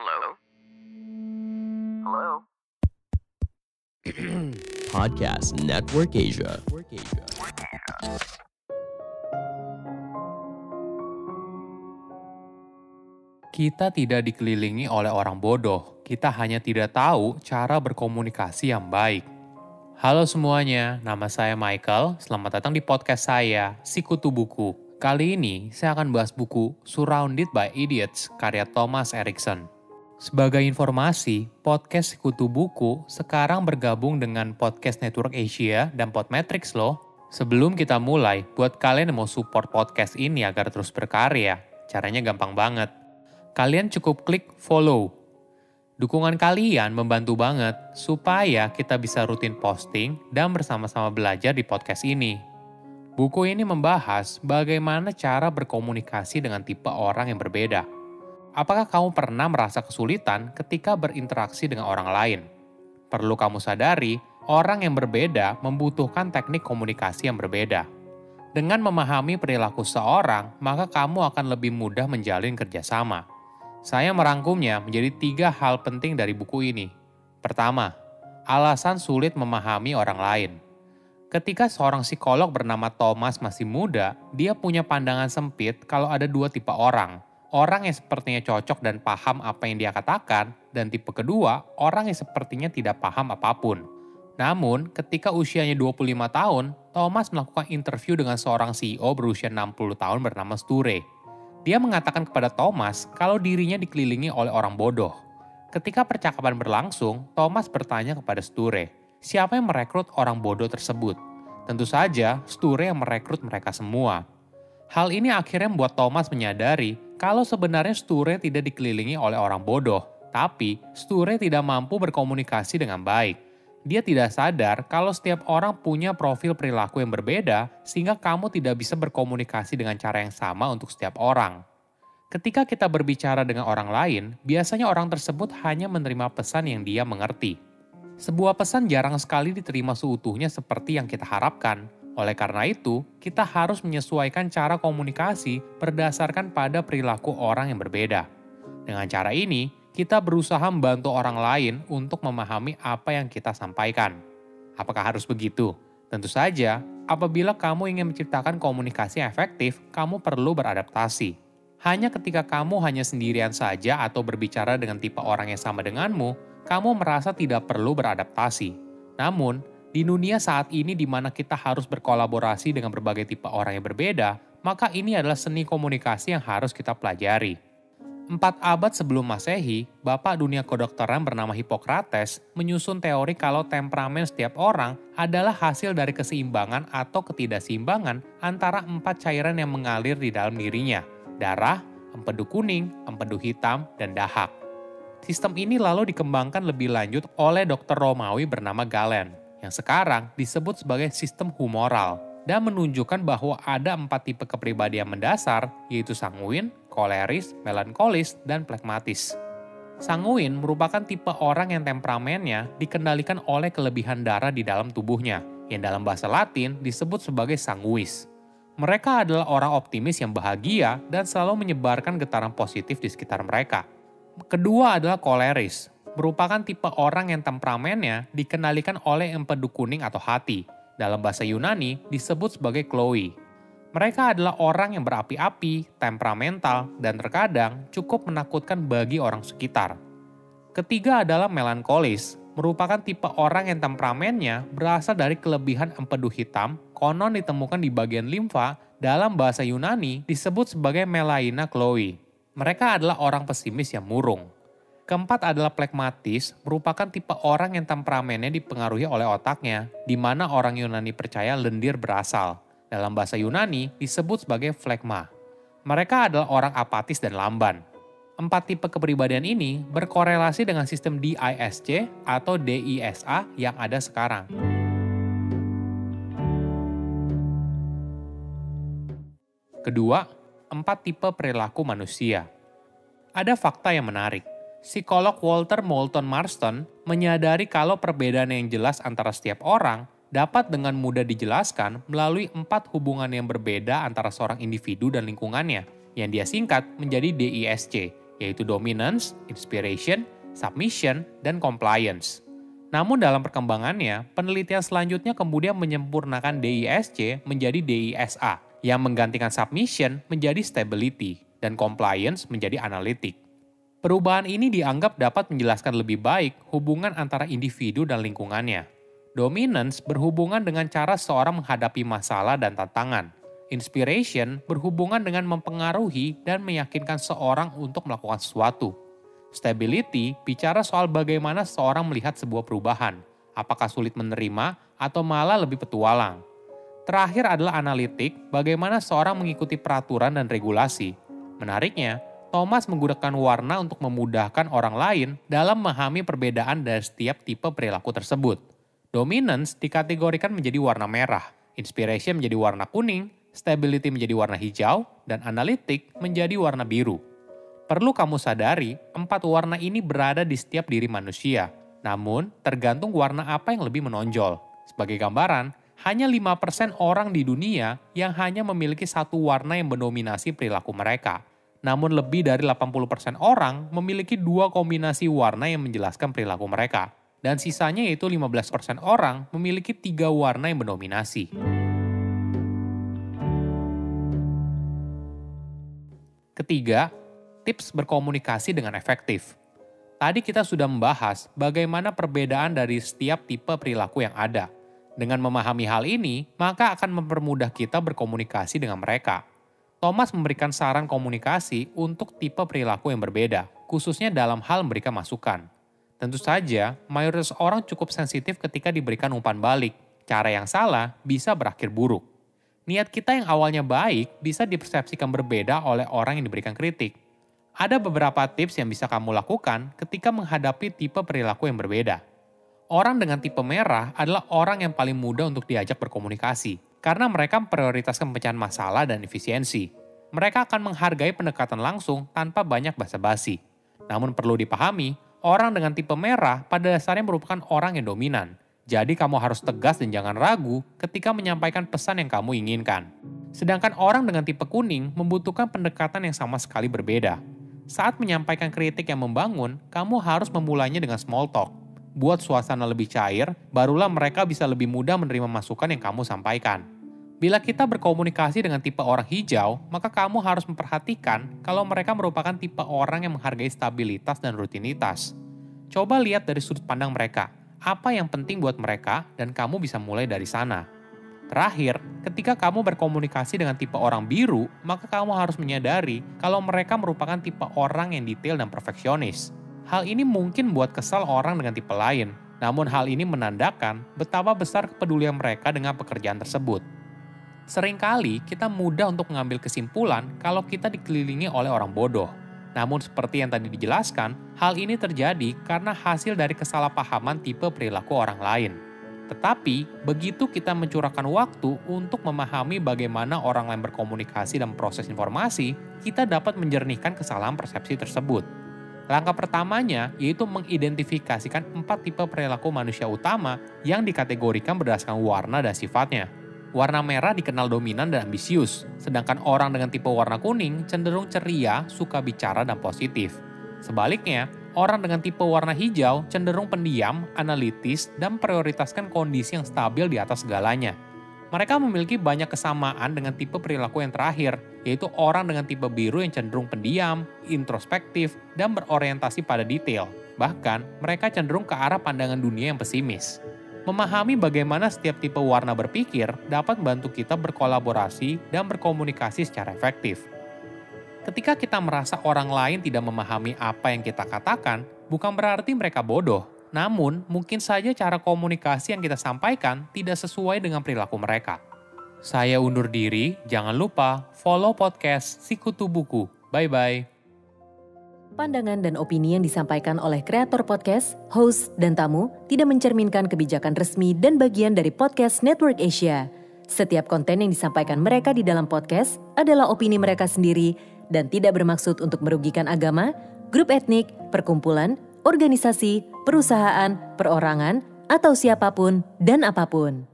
Hello? Hello? Podcast Network Asia. Kita tidak dikelilingi oleh orang bodoh, kita hanya tidak tahu cara berkomunikasi yang baik. Halo semuanya, nama saya Michael. Selamat datang di podcast saya, Sikutu Buku. Kali ini saya akan bahas buku Surrounded by Idiots karya Thomas Erikson. Sebagai informasi, podcast Sekutu Buku sekarang bergabung dengan Podcast Network Asia dan Podmetrics loh. Sebelum kita mulai, buat kalian yang mau support podcast ini agar terus berkarya, caranya gampang banget. Kalian cukup klik follow. Dukungan kalian membantu banget supaya kita bisa rutin posting dan bersama-sama belajar di podcast ini. Buku ini membahas bagaimana cara berkomunikasi dengan tipe orang yang berbeda. Apakah kamu pernah merasa kesulitan ketika berinteraksi dengan orang lain? Perlu kamu sadari, orang yang berbeda membutuhkan teknik komunikasi yang berbeda. Dengan memahami perilaku seorang, maka kamu akan lebih mudah menjalin kerjasama. Saya merangkumnya menjadi tiga hal penting dari buku ini. Pertama, alasan sulit memahami orang lain. Ketika seorang psikolog bernama Thomas masih muda, dia punya pandangan sempit kalau ada dua tipe orang. Orang yang sepertinya cocok dan paham apa yang dia katakan, dan tipe kedua, orang yang sepertinya tidak paham apa pun. Namun, ketika usianya 25 tahun, Thomas melakukan interview dengan seorang CEO berusia 60 tahun bernama Sture. Dia mengatakan kepada Thomas kalau dirinya dikelilingi oleh orang bodoh. Ketika percakapan berlangsung, Thomas bertanya kepada Sture, siapa yang merekrut orang bodoh tersebut? Tentu saja, Sture yang merekrut mereka semua. Hal ini akhirnya membuat Thomas menyadari kalau sebenarnya Sture tidak dikelilingi oleh orang bodoh, tapi Sture tidak mampu berkomunikasi dengan baik. Dia tidak sadar kalau setiap orang punya profil perilaku yang berbeda, sehingga kamu tidak bisa berkomunikasi dengan cara yang sama untuk setiap orang. Ketika kita berbicara dengan orang lain, biasanya orang tersebut hanya menerima pesan yang dia mengerti. Sebuah pesan jarang sekali diterima seutuhnya seperti yang kita harapkan. Oleh karena itu, kita harus menyesuaikan cara komunikasi berdasarkan pada perilaku orang yang berbeda. Dengan cara ini, kita berusaha membantu orang lain untuk memahami apa yang kita sampaikan. Apakah harus begitu? Tentu saja, apabila kamu ingin menciptakan komunikasi efektif, kamu perlu beradaptasi. Hanya ketika kamu hanya sendirian saja atau berbicara dengan tipe orang yang sama denganmu, kamu merasa tidak perlu beradaptasi. Namun, di dunia saat ini di mana kita harus berkolaborasi dengan berbagai tipe orang yang berbeda, maka ini adalah seni komunikasi yang harus kita pelajari. Empat abad sebelum Masehi, bapak dunia kedokteran bernama Hippocrates menyusun teori kalau temperamen setiap orang adalah hasil dari keseimbangan atau ketidakseimbangan antara empat cairan yang mengalir di dalam dirinya, darah, empedu kuning, empedu hitam, dan dahak. Sistem ini lalu dikembangkan lebih lanjut oleh dokter Romawi bernama Galen, yang sekarang disebut sebagai sistem humoral, dan menunjukkan bahwa ada empat tipe kepribadian mendasar, yaitu sanguin, koleris, melankolis, dan plekmatis. Sanguin merupakan tipe orang yang temperamennya dikendalikan oleh kelebihan darah di dalam tubuhnya, yang dalam bahasa Latin disebut sebagai sanguis. Mereka adalah orang optimis yang bahagia dan selalu menyebarkan getaran positif di sekitar mereka. Kedua adalah koleris, merupakan tipe orang yang temperamennya dikendalikan oleh empedu kuning atau hati. Dalam bahasa Yunani disebut sebagai Chloe. Mereka adalah orang yang berapi-api, temperamental, dan terkadang cukup menakutkan bagi orang sekitar. Ketiga adalah melankolis, merupakan tipe orang yang temperamennya berasal dari kelebihan empedu hitam, konon ditemukan di bagian limfa, dalam bahasa Yunani disebut sebagai melaina chloe. Mereka adalah orang pesimis yang murung. Keempat adalah plekmatis, merupakan tipe orang yang temperamennya dipengaruhi oleh otaknya, di mana orang Yunani percaya lendir berasal dalam bahasa Yunani disebut sebagai flegma. Mereka adalah orang apatis dan lamban. Empat tipe kepribadian ini berkorelasi dengan sistem DISC atau DISA yang ada sekarang. Kedua, empat tipe perilaku manusia. Ada fakta yang menarik. Psikolog Walter Moulton Marston menyadari kalau perbedaan yang jelas antara setiap orang dapat dengan mudah dijelaskan melalui empat hubungan yang berbeda antara seorang individu dan lingkungannya, yang dia singkat menjadi DISC, yaitu dominance, inspiration, submission, dan compliance. Namun dalam perkembangannya, penelitian selanjutnya kemudian menyempurnakan DISC menjadi DISA, yang menggantikan submission menjadi stability, dan compliance menjadi analytic. Perubahan ini dianggap dapat menjelaskan lebih baik hubungan antara individu dan lingkungannya. Dominance berhubungan dengan cara seorang menghadapi masalah dan tantangan. Inspiration berhubungan dengan mempengaruhi dan meyakinkan seorang untuk melakukan sesuatu. Stability bicara soal bagaimana seorang melihat sebuah perubahan, apakah sulit menerima atau malah lebih petualang. Terakhir adalah analitik, bagaimana seorang mengikuti peraturan dan regulasi. Menariknya, Thomas menggunakan warna untuk memudahkan orang lain dalam memahami perbedaan dari setiap tipe perilaku tersebut. Dominance dikategorikan menjadi warna merah, inspiration menjadi warna kuning, stability menjadi warna hijau, dan analitik menjadi warna biru. Perlu kamu sadari, empat warna ini berada di setiap diri manusia. Namun, tergantung warna apa yang lebih menonjol. Sebagai gambaran, hanya 5% orang di dunia yang hanya memiliki satu warna yang mendominasi perilaku mereka. Namun lebih dari 80% orang memiliki dua kombinasi warna yang menjelaskan perilaku mereka. Dan sisanya yaitu 15% orang memiliki tiga warna yang mendominasi. Ketiga, tips berkomunikasi dengan efektif. Tadi kita sudah membahas bagaimana perbedaan dari setiap tipe perilaku yang ada. Dengan memahami hal ini, maka akan mempermudah kita berkomunikasi dengan mereka. Thomas memberikan saran komunikasi untuk tipe perilaku yang berbeda, khususnya dalam hal memberikan masukan. Tentu saja, mayoritas orang cukup sensitif ketika diberikan umpan balik. Cara yang salah bisa berakhir buruk. Niat kita yang awalnya baik bisa dipersepsikan berbeda oleh orang yang diberikan kritik. Ada beberapa tips yang bisa kamu lakukan ketika menghadapi tipe perilaku yang berbeda. Orang dengan tipe merah adalah orang yang paling mudah untuk diajak berkomunikasi, karena mereka memprioritaskan pecahan masalah dan efisiensi. Mereka akan menghargai pendekatan langsung tanpa banyak basa-basi. Namun perlu dipahami, orang dengan tipe merah pada dasarnya merupakan orang yang dominan. Jadi kamu harus tegas dan jangan ragu ketika menyampaikan pesan yang kamu inginkan. Sedangkan orang dengan tipe kuning membutuhkan pendekatan yang sama sekali berbeda. Saat menyampaikan kritik yang membangun, kamu harus memulainya dengan small talk. Buat suasana lebih cair, barulah mereka bisa lebih mudah menerima masukan yang kamu sampaikan. Bila kita berkomunikasi dengan tipe orang hijau, maka kamu harus memperhatikan kalau mereka merupakan tipe orang yang menghargai stabilitas dan rutinitas. Coba lihat dari sudut pandang mereka, apa yang penting buat mereka, dan kamu bisa mulai dari sana. Terakhir, ketika kamu berkomunikasi dengan tipe orang biru, maka kamu harus menyadari kalau mereka merupakan tipe orang yang detail dan perfeksionis. Hal ini mungkin buat kesal orang dengan tipe lain, namun hal ini menandakan betapa besar kepedulian mereka dengan pekerjaan tersebut. Seringkali kita mudah untuk mengambil kesimpulan kalau kita dikelilingi oleh orang bodoh. Namun seperti yang tadi dijelaskan, hal ini terjadi karena hasil dari kesalahpahaman tipe perilaku orang lain. Tetapi, begitu kita mencurahkan waktu untuk memahami bagaimana orang lain berkomunikasi dan proses informasi, kita dapat menjernihkan kesalahan persepsi tersebut. Langkah pertamanya yaitu mengidentifikasikan empat tipe perilaku manusia utama yang dikategorikan berdasarkan warna dan sifatnya. Warna merah dikenal dominan dan ambisius, sedangkan orang dengan tipe warna kuning cenderung ceria, suka bicara, dan positif. Sebaliknya, Orang dengan tipe warna hijau cenderung pendiam, analitis, dan prioritaskan kondisi yang stabil di atas segalanya. Mereka memiliki banyak kesamaan dengan tipe perilaku yang terakhir, yaitu orang dengan tipe biru yang cenderung pendiam, introspektif, dan berorientasi pada detail. Bahkan, mereka cenderung ke arah pandangan dunia yang pesimis. Memahami bagaimana setiap tipe warna berpikir dapat membantu kita berkolaborasi dan berkomunikasi secara efektif. Ketika kita merasa orang lain tidak memahami apa yang kita katakan, bukan berarti mereka bodoh. Namun, mungkin saja cara komunikasi yang kita sampaikan tidak sesuai dengan perilaku mereka. Saya undur diri, jangan lupa follow podcast Sikutu Buku. Bye-bye. Pandangan dan opini yang disampaikan oleh kreator podcast, host, dan tamu tidak mencerminkan kebijakan resmi dan bagian dari podcast Network Asia. Setiap konten yang disampaikan mereka di dalam podcast adalah opini mereka sendiri dan tidak bermaksud untuk merugikan agama, grup etnik, perkumpulan, organisasi, perusahaan, perorangan, atau siapa pun dan apa pun.